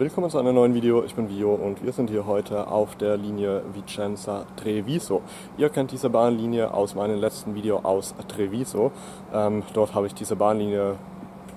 Willkommen zu einem neuen Video, ich bin Vio und wir sind hier heute auf der Linie Vicenza-Treviso. Ihr kennt diese Bahnlinie aus meinem letzten Video aus Treviso. Ähm, dort habe ich diese Bahnlinie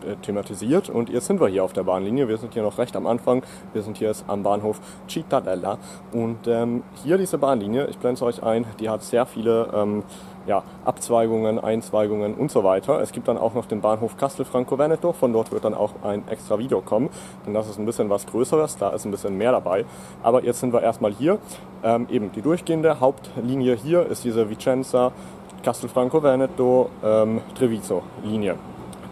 äh, thematisiert und jetzt sind wir hier auf der Bahnlinie. Wir sind hier noch recht am Anfang. Wir sind hier jetzt am Bahnhof Cittadella und ähm, hier diese Bahnlinie, ich blende es euch ein, die hat sehr viele ähm, ja, Abzweigungen, Einzweigungen und so weiter. Es gibt dann auch noch den Bahnhof Castelfranco Veneto, von dort wird dann auch ein extra Video kommen, denn das ist ein bisschen was Größeres, da ist ein bisschen mehr dabei. Aber jetzt sind wir erstmal hier. Ähm, eben die durchgehende Hauptlinie hier ist diese Vicenza Castelfranco Veneto ähm, Treviso Linie.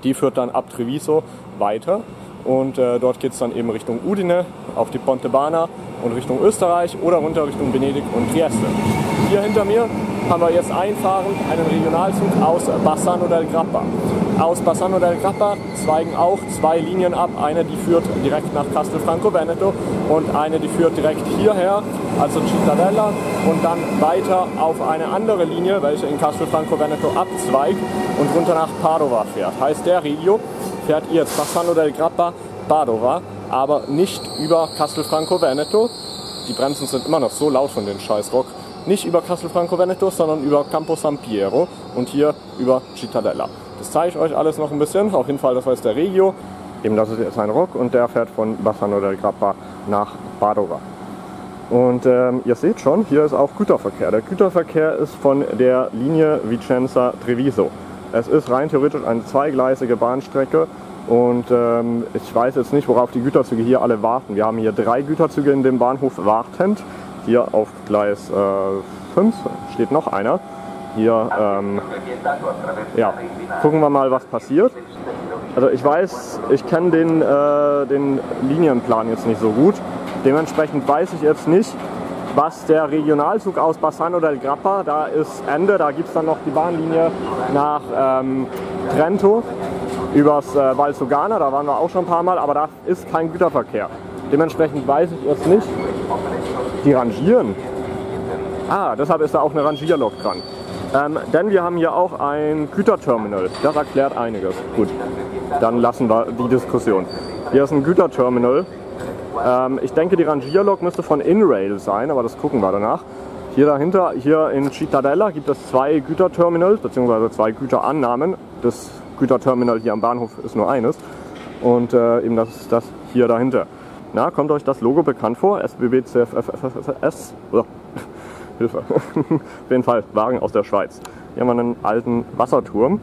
Die führt dann ab Treviso weiter und äh, dort geht es dann eben Richtung Udine auf die Ponte Bana und Richtung Österreich oder runter Richtung Venedig und Trieste. Hier hinter mir haben wir jetzt einfahrend einen Regionalzug aus Bassano del Grappa. Aus Bassano del Grappa zweigen auch zwei Linien ab. Eine, die führt direkt nach Castelfranco Veneto und eine, die führt direkt hierher, also Cittadella, und dann weiter auf eine andere Linie, welche in Castelfranco Veneto abzweigt und runter nach Padova fährt. Heißt, der Regio fährt jetzt Bassano del Grappa, Padova, aber nicht über Castelfranco Veneto. Die Bremsen sind immer noch so laut von den Scheißrock nicht über Castelfranco Veneto, sondern über Campo San Piero und hier über Cittadella. Das zeige ich euch alles noch ein bisschen. Auf jeden Fall, das war jetzt der Regio. Eben das ist jetzt ein Rock und der fährt von Bassano del Grappa nach Padova. Und ähm, ihr seht schon, hier ist auch Güterverkehr. Der Güterverkehr ist von der Linie Vicenza-Treviso. Es ist rein theoretisch eine zweigleisige Bahnstrecke und ähm, ich weiß jetzt nicht, worauf die Güterzüge hier alle warten. Wir haben hier drei Güterzüge in dem Bahnhof wartend. Hier auf Gleis äh, 5 steht noch einer. Hier, ähm, ja, gucken wir mal, was passiert. Also ich weiß, ich kenne den, äh, den Linienplan jetzt nicht so gut. Dementsprechend weiß ich jetzt nicht, was der Regionalzug aus Bassano del Grappa, da ist Ende, da gibt es dann noch die Bahnlinie nach ähm, Trento übers äh, Val Sugana, da waren wir auch schon ein paar Mal, aber da ist kein Güterverkehr. Dementsprechend weiß ich jetzt nicht, die rangieren. Ah, deshalb ist da auch eine Rangierlok dran. Ähm, denn wir haben hier auch ein Güterterminal. Das erklärt einiges. Gut, dann lassen wir die Diskussion. Hier ist ein Güterterminal. Ähm, ich denke, die Rangierlok müsste von InRail sein, aber das gucken wir danach. Hier dahinter, hier in Cittadella gibt es zwei Güterterminals, beziehungsweise zwei Güterannahmen. Das Güterterminal hier am Bahnhof ist nur eines. Und äh, eben das ist das hier dahinter. Na, kommt euch das Logo bekannt vor? SBB-CFS? Hilfe. Auf jeden Fall Wagen aus der Schweiz. Hier haben wir einen alten Wasserturm.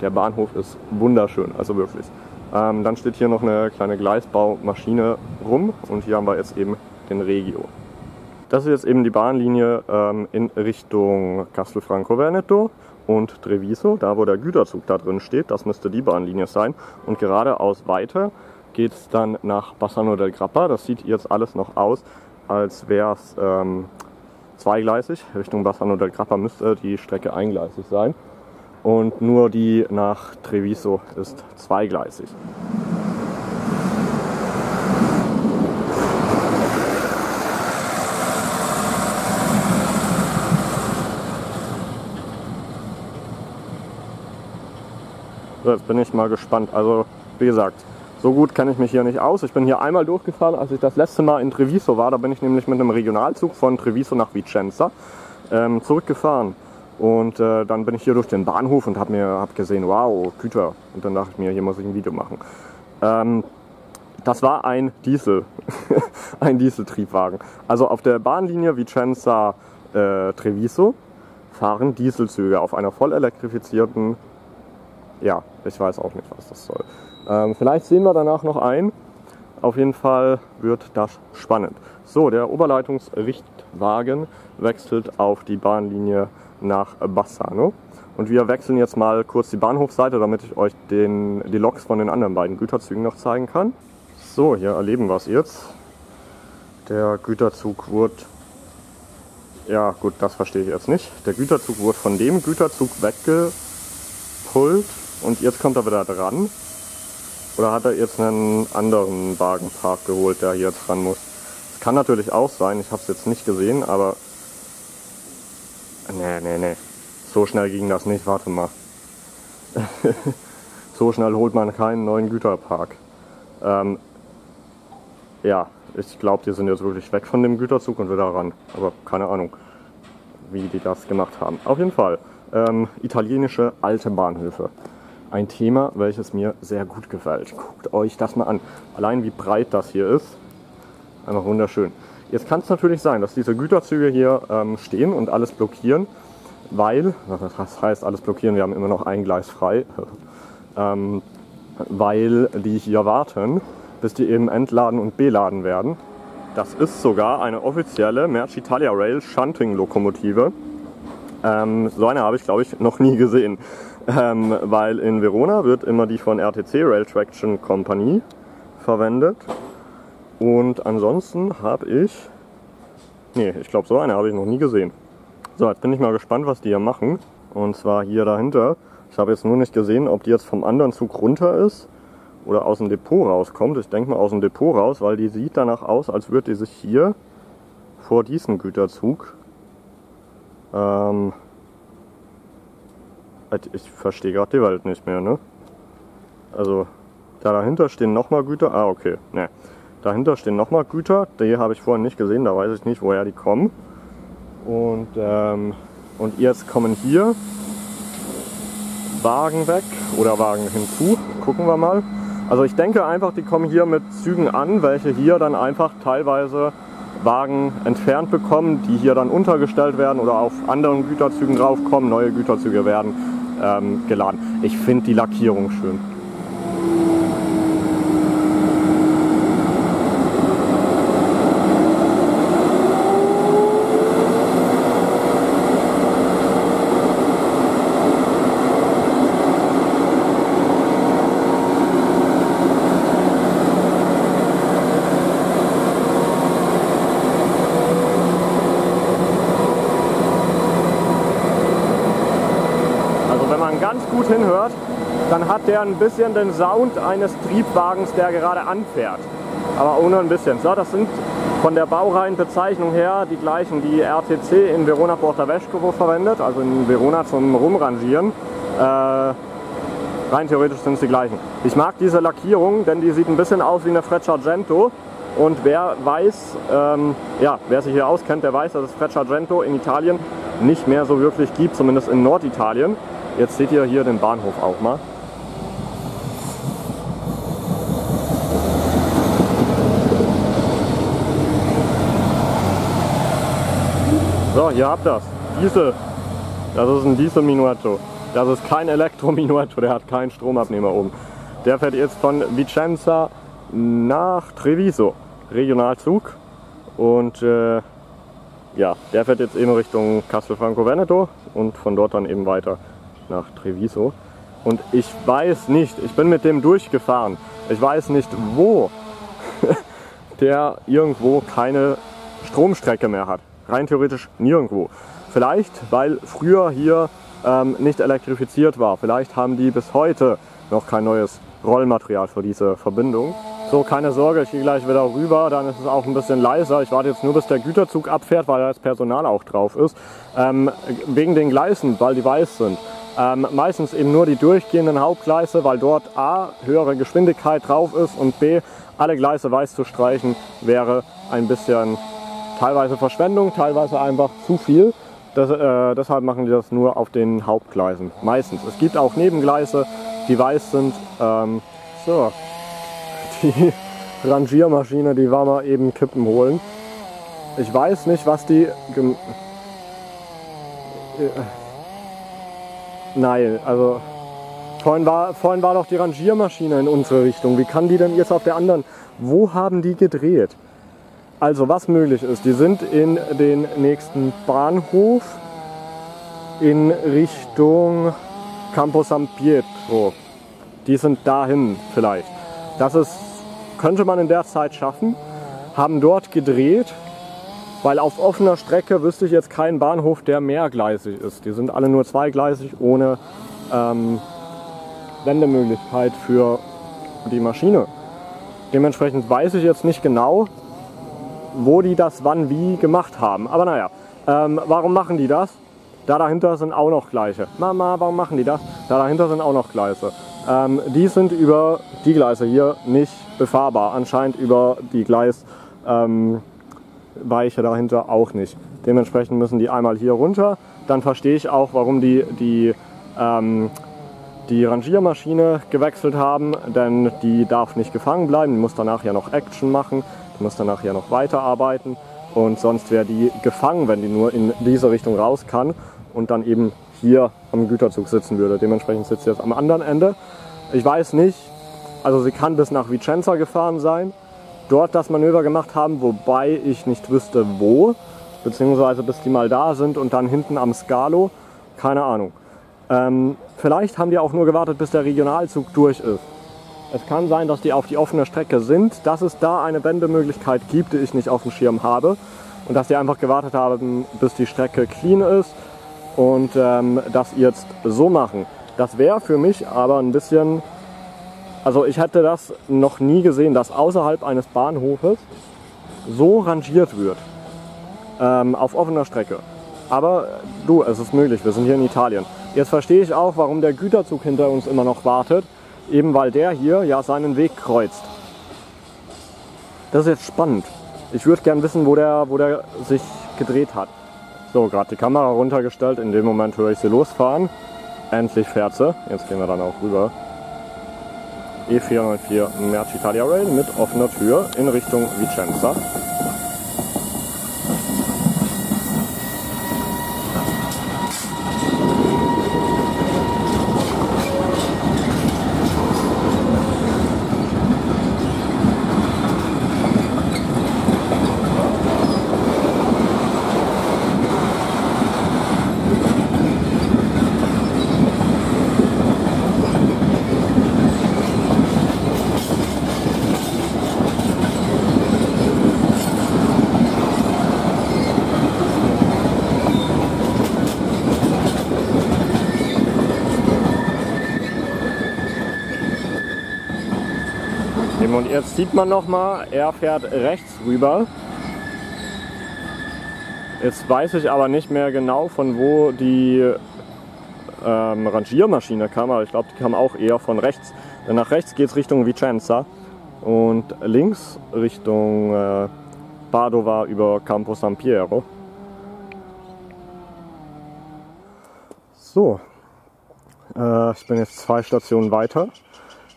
Der Bahnhof ist wunderschön, also wirklich. Ähm, dann steht hier noch eine kleine Gleisbaumaschine rum und hier haben wir jetzt eben den Regio. Das ist jetzt eben die Bahnlinie ähm, in Richtung Castelfranco Veneto und Treviso, da wo der Güterzug da drin steht. Das müsste die Bahnlinie sein. Und geradeaus weiter geht es dann nach Bassano del Grappa. Das sieht jetzt alles noch aus, als wäre es ähm, zweigleisig. Richtung Bassano del Grappa müsste die Strecke eingleisig sein. Und nur die nach Treviso ist zweigleisig. So, jetzt bin ich mal gespannt. Also, wie gesagt, so gut kenne ich mich hier nicht aus. Ich bin hier einmal durchgefahren, als ich das letzte Mal in Treviso war. Da bin ich nämlich mit einem Regionalzug von Treviso nach Vicenza ähm, zurückgefahren. Und äh, dann bin ich hier durch den Bahnhof und habe mir hab gesehen, wow, Güter. Und dann dachte ich mir, hier muss ich ein Video machen. Ähm, das war ein Diesel, ein Dieseltriebwagen. Also auf der Bahnlinie Vicenza äh, Treviso fahren Dieselzüge auf einer voll elektrifizierten, ja, ich weiß auch nicht, was das soll. Ähm, vielleicht sehen wir danach noch ein. Auf jeden Fall wird das spannend. So, der Oberleitungsrichtwagen wechselt auf die Bahnlinie nach Bassano. Und wir wechseln jetzt mal kurz die Bahnhofseite, damit ich euch den, die Loks von den anderen beiden Güterzügen noch zeigen kann. So, hier erleben wir es jetzt. Der Güterzug wurde, ja gut, das verstehe ich jetzt nicht. Der Güterzug wurde von dem Güterzug weggepult und jetzt kommt er wieder dran. Oder hat er jetzt einen anderen Wagenpark geholt, der hier dran muss? Das kann natürlich auch sein, ich habe es jetzt nicht gesehen, aber... Nee, nee, nee. So schnell ging das nicht, warte mal. so schnell holt man keinen neuen Güterpark. Ähm, ja, ich glaube, die sind jetzt wirklich weg von dem Güterzug und wieder ran. Aber keine Ahnung, wie die das gemacht haben. Auf jeden Fall, ähm, italienische alte Bahnhöfe. Ein Thema, welches mir sehr gut gefällt. Guckt euch das mal an. Allein wie breit das hier ist. Einfach wunderschön. Jetzt kann es natürlich sein, dass diese Güterzüge hier ähm, stehen und alles blockieren, weil, was heißt alles blockieren, wir haben immer noch ein Gleis frei, ähm, weil die hier warten, bis die eben entladen und beladen werden. Das ist sogar eine offizielle Merci Italia Rail Shunting Lokomotive. Ähm, so eine habe ich, glaube ich, noch nie gesehen. Ähm, weil in Verona wird immer die von RTC Rail Traction Company verwendet. Und ansonsten habe ich, nee, ich glaube so eine habe ich noch nie gesehen. So, jetzt bin ich mal gespannt, was die hier machen. Und zwar hier dahinter. Ich habe jetzt nur nicht gesehen, ob die jetzt vom anderen Zug runter ist oder aus dem Depot rauskommt. Ich denke mal aus dem Depot raus, weil die sieht danach aus, als würde die sich hier vor diesem Güterzug. Ähm, ich verstehe gerade die Welt nicht mehr, ne? Also, da dahinter stehen nochmal Güter. Ah, okay. Ne. Dahinter stehen nochmal Güter. Die habe ich vorhin nicht gesehen, da weiß ich nicht, woher die kommen. Und, ähm, und jetzt kommen hier Wagen weg oder Wagen hinzu. Gucken wir mal. Also ich denke einfach, die kommen hier mit Zügen an, welche hier dann einfach teilweise Wagen entfernt bekommen, die hier dann untergestellt werden oder auf anderen Güterzügen draufkommen. Neue Güterzüge werden ähm, geladen. Ich finde die Lackierung schön. gut hinhört, dann hat der ein bisschen den Sound eines Triebwagens, der gerade anfährt. Aber ohne ein bisschen. So, das sind von der Baureihenbezeichnung her die gleichen, die RTC in Verona Porta Vescovo verwendet, also in Verona zum Rumrangieren. Äh, rein theoretisch sind es die gleichen. Ich mag diese Lackierung, denn die sieht ein bisschen aus wie eine Frecciargento. Und wer weiß, ähm, ja, wer sich hier auskennt, der weiß, dass es Frecciargento in Italien nicht mehr so wirklich gibt, zumindest in Norditalien. Jetzt seht ihr hier den Bahnhof auch mal. So, hier habt ihr das. Diesel. Das ist ein Diesel-Minuetto. Das ist kein Elektro-Minuetto, der hat keinen Stromabnehmer oben. Der fährt jetzt von Vicenza nach Treviso. Regionalzug. Und äh, ja, der fährt jetzt eben Richtung Castelfranco Veneto und von dort dann eben weiter nach Treviso. Und ich weiß nicht, ich bin mit dem durchgefahren, ich weiß nicht wo der irgendwo keine Stromstrecke mehr hat. Rein theoretisch nirgendwo. Vielleicht, weil früher hier ähm, nicht elektrifiziert war. Vielleicht haben die bis heute noch kein neues Rollmaterial für diese Verbindung. So, keine Sorge, ich gehe gleich wieder rüber, dann ist es auch ein bisschen leiser. Ich warte jetzt nur, bis der Güterzug abfährt, weil da das Personal auch drauf ist. Ähm, wegen den Gleisen, weil die weiß sind. Ähm, meistens eben nur die durchgehenden Hauptgleise, weil dort A, höhere Geschwindigkeit drauf ist und B, alle Gleise weiß zu streichen, wäre ein bisschen teilweise Verschwendung, teilweise einfach zu viel. Das, äh, deshalb machen die das nur auf den Hauptgleisen. Meistens. Es gibt auch Nebengleise, die weiß sind. Ähm, so, die Rangiermaschine, die war mal eben Kippen holen. Ich weiß nicht, was die... Nein, also vorhin war, vorhin war doch die Rangiermaschine in unsere Richtung. Wie kann die denn jetzt auf der anderen? Wo haben die gedreht? Also was möglich ist, die sind in den nächsten Bahnhof in Richtung Campo San Pietro. Die sind dahin vielleicht. Das ist, könnte man in der Zeit schaffen. Haben dort gedreht weil auf offener Strecke wüsste ich jetzt keinen Bahnhof, der mehrgleisig ist. Die sind alle nur zweigleisig ohne ähm, Wendemöglichkeit für die Maschine. Dementsprechend weiß ich jetzt nicht genau, wo die das wann wie gemacht haben. Aber naja, ähm, warum machen die das? Da dahinter sind auch noch Gleiche. Mama, warum machen die das? Da dahinter sind auch noch Gleise. Ähm, die sind über die Gleise hier nicht befahrbar. Anscheinend über die Gleisweiche ähm, dahinter auch nicht. Dementsprechend müssen die einmal hier runter. Dann verstehe ich auch, warum die die, ähm, die Rangiermaschine gewechselt haben, denn die darf nicht gefangen bleiben. Die muss danach ja noch Action machen, die muss danach ja noch weiterarbeiten und sonst wäre die gefangen, wenn die nur in diese Richtung raus kann und dann eben hier am Güterzug sitzen würde. Dementsprechend sitzt sie jetzt am anderen Ende. Ich weiß nicht, also sie kann bis nach Vicenza gefahren sein, dort das Manöver gemacht haben, wobei ich nicht wüsste wo, beziehungsweise bis die mal da sind und dann hinten am Scalo, keine Ahnung. Ähm, vielleicht haben die auch nur gewartet, bis der Regionalzug durch ist. Es kann sein, dass die auf die offene Strecke sind, dass es da eine Wendemöglichkeit gibt, die ich nicht auf dem Schirm habe. Und dass die einfach gewartet haben, bis die Strecke clean ist und ähm, das jetzt so machen. Das wäre für mich aber ein bisschen, also ich hätte das noch nie gesehen, dass außerhalb eines Bahnhofes so rangiert wird ähm, auf offener Strecke. Aber du, es ist möglich, wir sind hier in Italien. Jetzt verstehe ich auch, warum der Güterzug hinter uns immer noch wartet, eben weil der hier ja seinen Weg kreuzt. Das ist jetzt spannend. Ich würde gern wissen, wo der, wo der sich gedreht hat. So, gerade die Kamera runtergestellt. In dem Moment höre ich sie losfahren. Endlich fährt sie. Jetzt gehen wir dann auch rüber. E494 Merci Italia Rail mit offener Tür in Richtung Vicenza. Und jetzt sieht man noch mal, er fährt rechts rüber. Jetzt weiß ich aber nicht mehr genau, von wo die ähm, Rangiermaschine kam, aber ich glaube, die kam auch eher von rechts. Denn nach rechts geht es Richtung Vicenza und links Richtung äh, Padova über Campo San Piero. So, äh, ich bin jetzt zwei Stationen weiter.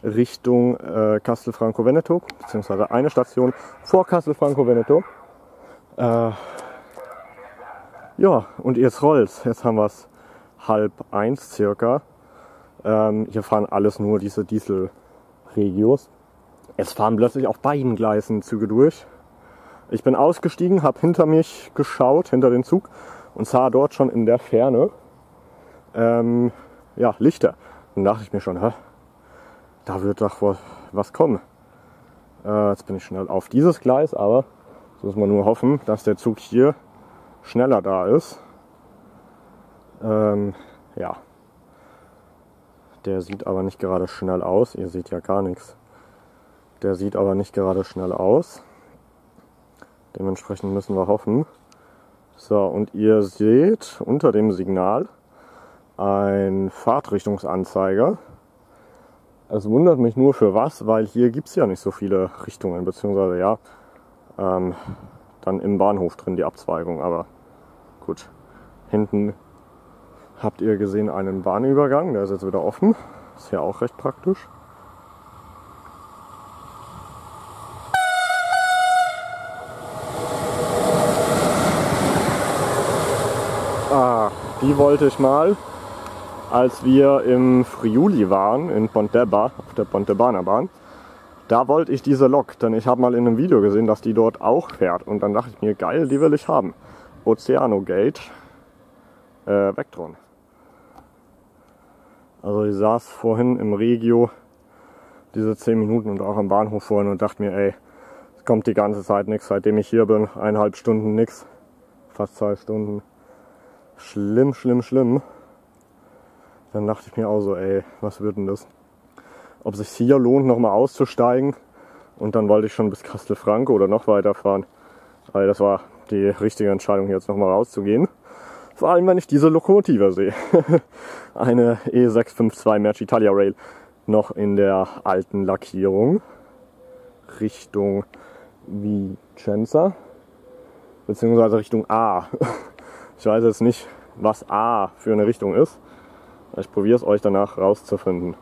Richtung äh, Castelfranco Veneto, beziehungsweise eine Station vor Castelfranco Veneto. Äh, ja, und jetzt rollt's. Jetzt haben wir es halb eins circa. Ähm, hier fahren alles nur diese Diesel-Regios. Es fahren plötzlich auf beiden Gleisen Züge durch. Ich bin ausgestiegen, habe hinter mich geschaut, hinter den Zug und sah dort schon in der Ferne ähm, ja, Lichter. Und dachte ich mir schon, hä, da wird doch was kommen. Äh, jetzt bin ich schnell auf dieses Gleis, aber so muss man nur hoffen, dass der Zug hier schneller da ist. Ähm, ja. Der sieht aber nicht gerade schnell aus. Ihr seht ja gar nichts. Der sieht aber nicht gerade schnell aus. Dementsprechend müssen wir hoffen. So, und ihr seht unter dem Signal ein Fahrtrichtungsanzeiger. Es wundert mich nur für was, weil hier gibt es ja nicht so viele Richtungen, beziehungsweise ja, ähm, dann im Bahnhof drin die Abzweigung, aber gut. Hinten habt ihr gesehen einen Bahnübergang, der ist jetzt wieder offen. Ist ja auch recht praktisch. Ah, die wollte ich mal als wir im Friuli waren, in Pontebba, auf der Pontebana Bahn, da wollte ich diese Lok, denn ich habe mal in einem Video gesehen, dass die dort auch fährt. Und dann dachte ich mir, geil, die will ich haben. Oceano Gate äh, Vectron. Also ich saß vorhin im Regio diese 10 Minuten und auch am Bahnhof vorhin und dachte mir, ey, es kommt die ganze Zeit nichts, seitdem ich hier bin. Eineinhalb Stunden nichts. Fast zwei Stunden. Schlimm, schlimm, schlimm. Dann dachte ich mir auch so, ey, was wird denn das? Ob sich hier lohnt, nochmal auszusteigen. Und dann wollte ich schon bis Castelfranco oder noch weiterfahren. Weil das war die richtige Entscheidung, hier jetzt nochmal rauszugehen. Vor allem, wenn ich diese Lokomotive sehe. Eine E652 Merci Italia Rail noch in der alten Lackierung Richtung Vicenza, beziehungsweise Richtung A. Ich weiß jetzt nicht, was A für eine Richtung ist. Ich probiere es euch danach rauszufinden.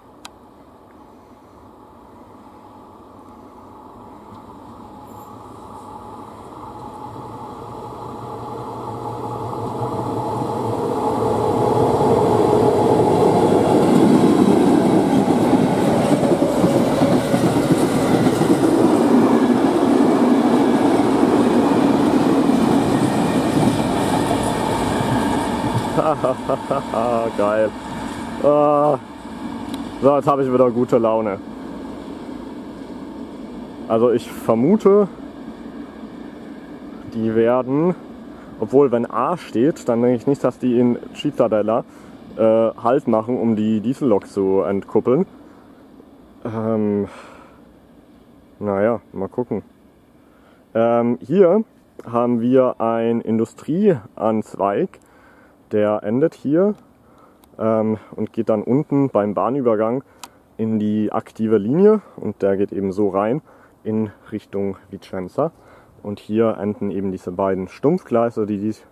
Geil. Ah. So, jetzt habe ich wieder gute Laune. Also ich vermute, die werden, obwohl wenn A steht, dann denke ich nicht, dass die in Cittadella äh, Halt machen, um die Diesellok zu entkuppeln. Ähm, naja, mal gucken. Ähm, hier haben wir ein Industrieanzweig, der endet hier ähm, und geht dann unten beim Bahnübergang in die aktive Linie und der geht eben so rein in Richtung Vicenza. Und hier enden eben diese beiden Stumpfgleise, die dies,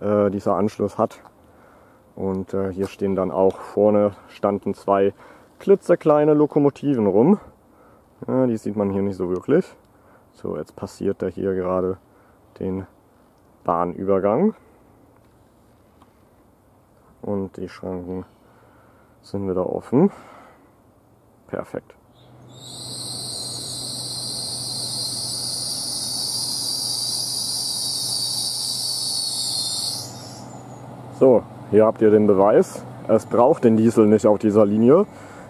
äh, dieser Anschluss hat. Und äh, hier stehen dann auch vorne standen zwei klitzekleine Lokomotiven rum. Ja, die sieht man hier nicht so wirklich. So, jetzt passiert er hier gerade den Bahnübergang und die Schranken sind wieder offen. Perfekt. So, hier habt ihr den Beweis. Es braucht den Diesel nicht auf dieser Linie.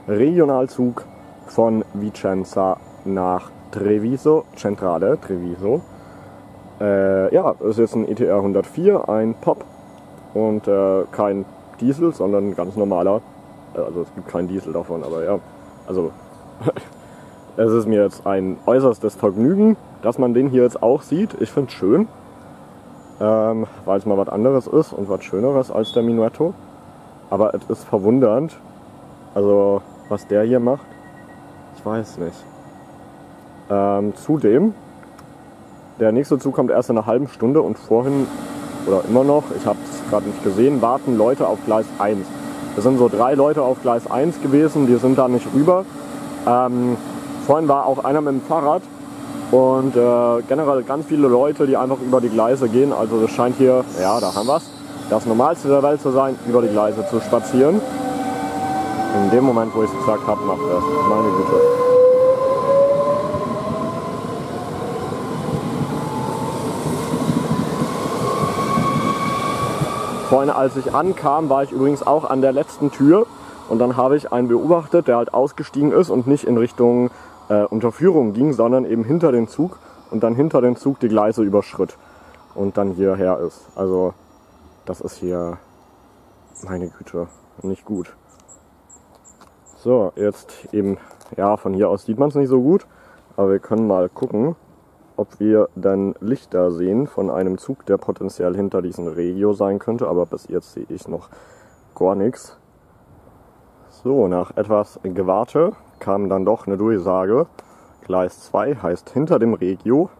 Regionalzug von Vicenza nach Treviso, Centrale Treviso. Äh, ja, es ist ein ETR 104, ein Pop und äh, kein Diesel, sondern ganz normaler. Also es gibt keinen Diesel davon, aber ja. Also es ist mir jetzt ein äußerstes Vergnügen, dass man den hier jetzt auch sieht. Ich finde es schön, ähm, weil es mal was anderes ist und was Schöneres als der Minuetto. Aber es ist verwundernd, also was der hier macht, ich weiß nicht. Ähm, zudem, der nächste Zug kommt erst in einer halben Stunde und vorhin oder immer noch, ich habe es gerade nicht gesehen, warten Leute auf Gleis 1. Es sind so drei Leute auf Gleis 1 gewesen, die sind da nicht rüber. Ähm, vorhin war auch einer mit dem Fahrrad und äh, generell ganz viele Leute, die einfach über die Gleise gehen. Also das scheint hier, ja, da haben wir es, das Normalste der Welt zu sein, über die Gleise zu spazieren. In dem Moment, wo ich es gesagt habe, macht das. Meine Güte. Vorhin, als ich ankam, war ich übrigens auch an der letzten Tür und dann habe ich einen beobachtet, der halt ausgestiegen ist und nicht in Richtung äh, Unterführung ging, sondern eben hinter den Zug und dann hinter den Zug die Gleise überschritt und dann hierher ist. Also das ist hier, meine Güte, nicht gut. So, jetzt eben, ja, von hier aus sieht man es nicht so gut, aber wir können mal gucken ob wir dann Lichter sehen von einem Zug, der potenziell hinter diesem Regio sein könnte, aber bis jetzt sehe ich noch gar nichts. So, nach etwas Gewarte kam dann doch eine Durchsage. Gleis 2 heißt hinter dem Regio.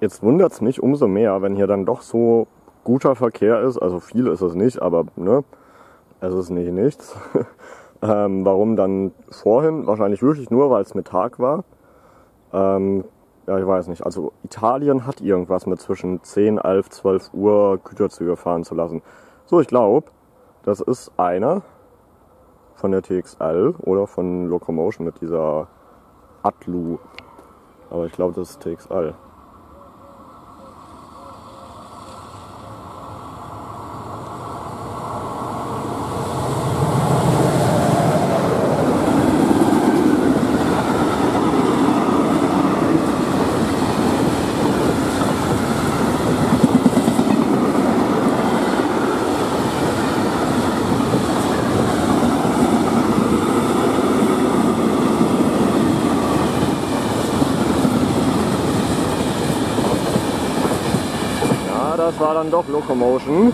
Jetzt wundert es mich umso mehr, wenn hier dann doch so guter Verkehr ist. Also viel ist es nicht, aber ne, es ist nicht nichts. ähm, warum dann vorhin? Wahrscheinlich wirklich nur, weil es Mittag war. Ähm, ja, ich weiß nicht. Also Italien hat irgendwas mit zwischen 10, 11, 12 Uhr Güterzüge fahren zu lassen. So, ich glaube, das ist einer von der TXL oder von Locomotion mit dieser Atlu. Aber ich glaube, das ist TXL. das war dann doch Locomotion.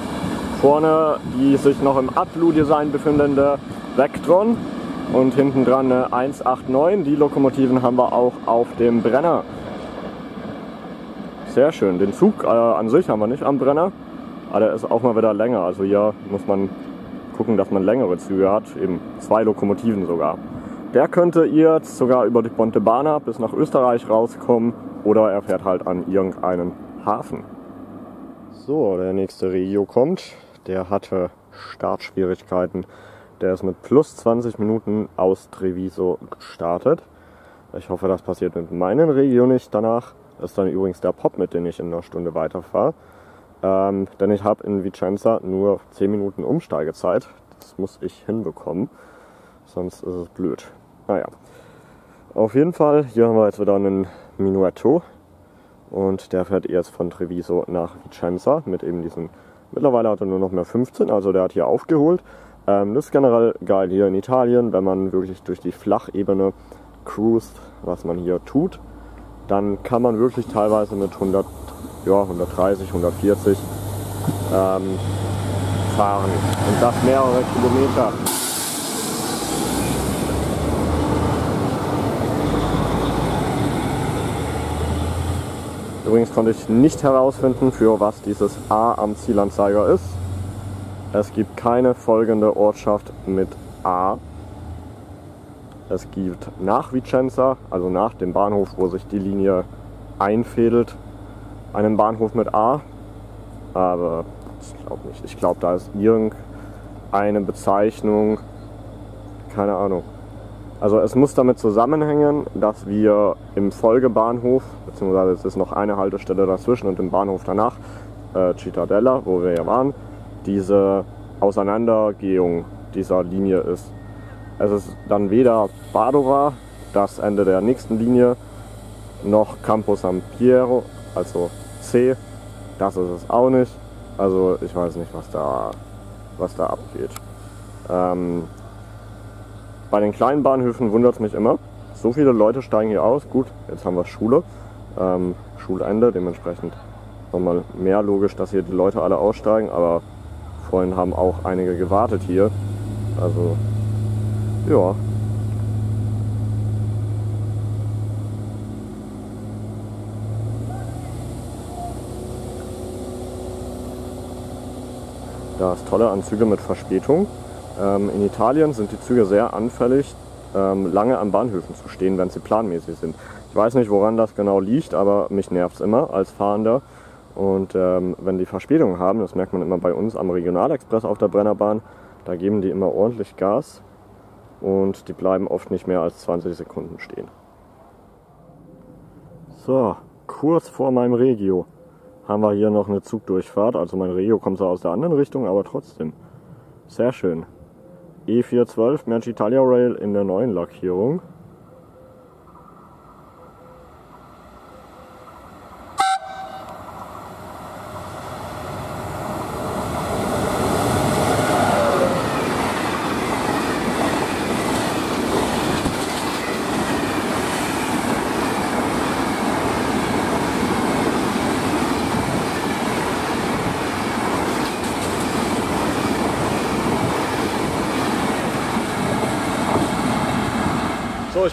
Vorne die sich noch im Atlu-Design befindende Vectron und hinten dran eine 189. Die Lokomotiven haben wir auch auf dem Brenner. Sehr schön. Den Zug äh, an sich haben wir nicht am Brenner, aber der ist auch mal wieder länger. Also hier muss man gucken, dass man längere Züge hat, eben zwei Lokomotiven sogar. Der könnte jetzt sogar über die Pontebana bis nach Österreich rauskommen oder er fährt halt an irgendeinen Hafen. So, der nächste Regio kommt. Der hatte Startschwierigkeiten. Der ist mit plus 20 Minuten aus Treviso gestartet. Ich hoffe, das passiert mit meinen Regio nicht danach. Das ist dann übrigens der Pop, mit dem ich in einer Stunde weiterfahre. Ähm, denn ich habe in Vicenza nur 10 Minuten Umsteigezeit. Das muss ich hinbekommen. Sonst ist es blöd. Naja. Auf jeden Fall, hier haben wir jetzt wieder einen Minuetto. Und der fährt jetzt von Treviso nach Vicenza mit eben diesen. Mittlerweile hat er nur noch mehr 15, also der hat hier aufgeholt. Ähm, das ist generell geil hier in Italien, wenn man wirklich durch die Flachebene cruist, was man hier tut dann kann man wirklich teilweise mit 100, ja, 130, 140 ähm, fahren. Und das mehrere Kilometer. Übrigens konnte ich nicht herausfinden, für was dieses A am Zielanzeiger ist. Es gibt keine folgende Ortschaft mit A es gibt nach Vicenza, also nach dem Bahnhof, wo sich die Linie einfädelt, einen Bahnhof mit A. Aber ich glaube nicht. Ich glaube, da ist irgendeine Bezeichnung, keine Ahnung. Also es muss damit zusammenhängen, dass wir im Folgebahnhof, beziehungsweise es ist noch eine Haltestelle dazwischen und im Bahnhof danach, äh, Cittadella, wo wir ja waren, diese Auseinandergehung dieser Linie ist. Es ist dann weder Padova, das Ende der nächsten Linie, noch Campo San Piero, also C. Das ist es auch nicht. Also ich weiß nicht, was da, was da abgeht. Ähm, bei den kleinen Bahnhöfen wundert es mich immer. So viele Leute steigen hier aus. Gut, jetzt haben wir Schule, ähm, Schulende, dementsprechend nochmal mehr logisch, dass hier die Leute alle aussteigen. Aber vorhin haben auch einige gewartet hier. Also ja. Das Tolle an Züge mit Verspätung. Ähm, in Italien sind die Züge sehr anfällig, ähm, lange an Bahnhöfen zu stehen, wenn sie planmäßig sind. Ich weiß nicht, woran das genau liegt, aber mich nervt es immer als Fahrender. Und ähm, wenn die Verspätung haben, das merkt man immer bei uns am Regionalexpress auf der Brennerbahn, da geben die immer ordentlich Gas und die bleiben oft nicht mehr als 20 Sekunden stehen. So, kurz vor meinem Regio haben wir hier noch eine Zugdurchfahrt. Also mein Regio kommt so aus der anderen Richtung, aber trotzdem. Sehr schön. E412 Mercitalia Rail in der neuen Lackierung.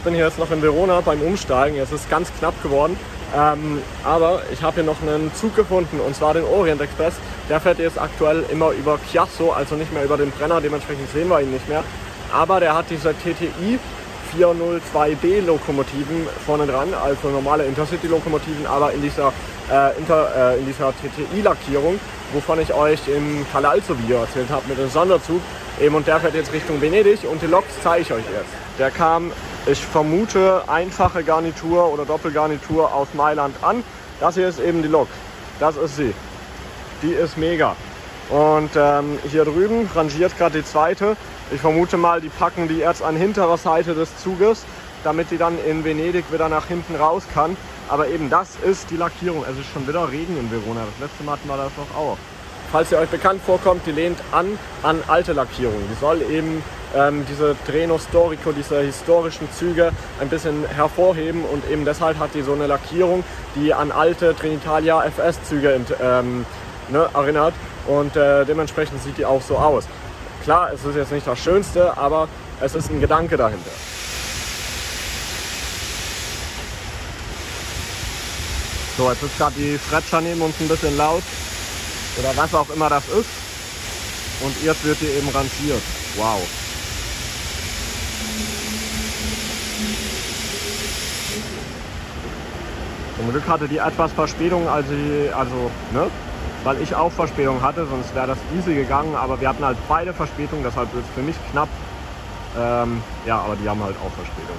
Bin hier jetzt noch in Verona beim Umsteigen. Es ist ganz knapp geworden. Ähm, aber ich habe hier noch einen Zug gefunden und zwar den Orient Express. Der fährt jetzt aktuell immer über Chiasso, also nicht mehr über den Brenner, dementsprechend sehen wir ihn nicht mehr. Aber der hat diese TTI 402B Lokomotiven vorne dran, also normale Intercity Lokomotiven, aber in dieser, äh, Inter, äh, in dieser TTI Lackierung, wovon ich euch im Calalzo Video erzählt habe mit dem Sonderzug. Eben und der fährt jetzt Richtung Venedig und die Loks zeige ich euch jetzt. Der kam ich vermute einfache Garnitur oder Doppelgarnitur aus Mailand an. Das hier ist eben die Lok. Das ist sie. Die ist mega. Und ähm, hier drüben rangiert gerade die zweite. Ich vermute mal, die packen die erst an hinterer Seite des Zuges, damit die dann in Venedig wieder nach hinten raus kann. Aber eben das ist die Lackierung. Es ist schon wieder Regen in Verona. Das letzte Mal hatten wir das noch auch. Falls ihr euch bekannt vorkommt, die lehnt an an alte Lackierungen. Die soll eben ähm, diese Treno Storico, diese historischen Züge ein bisschen hervorheben und eben deshalb hat die so eine Lackierung, die an alte Trinitalia FS-Züge ähm, ne, erinnert und äh, dementsprechend sieht die auch so aus. Klar, es ist jetzt nicht das Schönste, aber Es ist ein Gedanke dahinter. So, jetzt ist gerade die Fretscher neben uns ein bisschen laut. Oder was auch immer das ist. Und jetzt wird hier eben rangiert. Wow. Zum Glück hatte die etwas Verspätung, als sie, also, ne? Weil ich auch Verspätung hatte, sonst wäre das easy gegangen. Aber wir hatten halt beide Verspätung, deshalb wird es für mich knapp. Ähm, ja, aber die haben halt auch Verspätung.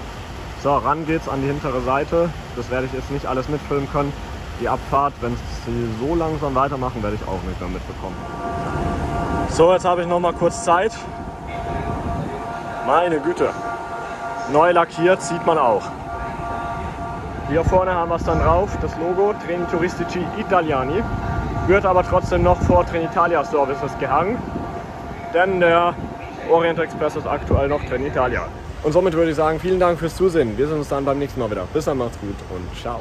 So, ran geht's an die hintere Seite. Das werde ich jetzt nicht alles mitfilmen können. Die Abfahrt, wenn sie so langsam weitermachen, werde ich auch nicht mehr mitbekommen. So, jetzt habe ich noch mal kurz Zeit. Meine Güte. Neu lackiert sieht man auch. Hier vorne haben wir es dann drauf, das Logo Treni Turistici Italiani. Wird aber trotzdem noch vor Trenitalia Services gehangen. Denn der Orient Express ist aktuell noch Trenitalia. Und somit würde ich sagen, vielen Dank fürs Zusehen. Wir sehen uns dann beim nächsten Mal wieder. Bis dann, macht's gut und ciao.